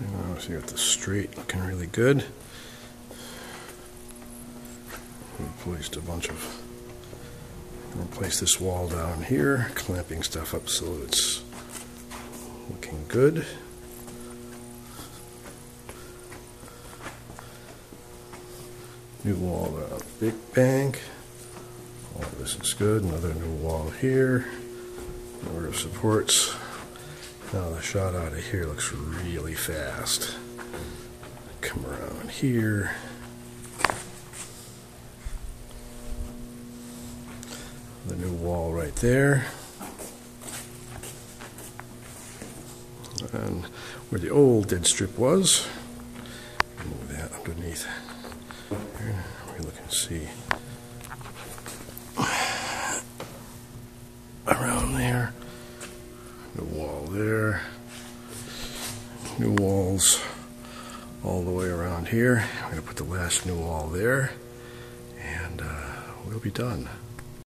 Uh, so you got the straight looking really good. Replaced a bunch of. Replace this wall down here, clamping stuff up so it's looking good. New wall around Big Bank. All this is good. Another new wall here. Order of supports. Now the shot out of here looks really fast. Come around here. The new wall right there. And where the old dead strip was, move that underneath. We look and see. Around there. New wall there. New walls all the way around here. I'm going to put the last new wall there, and uh, we'll be done.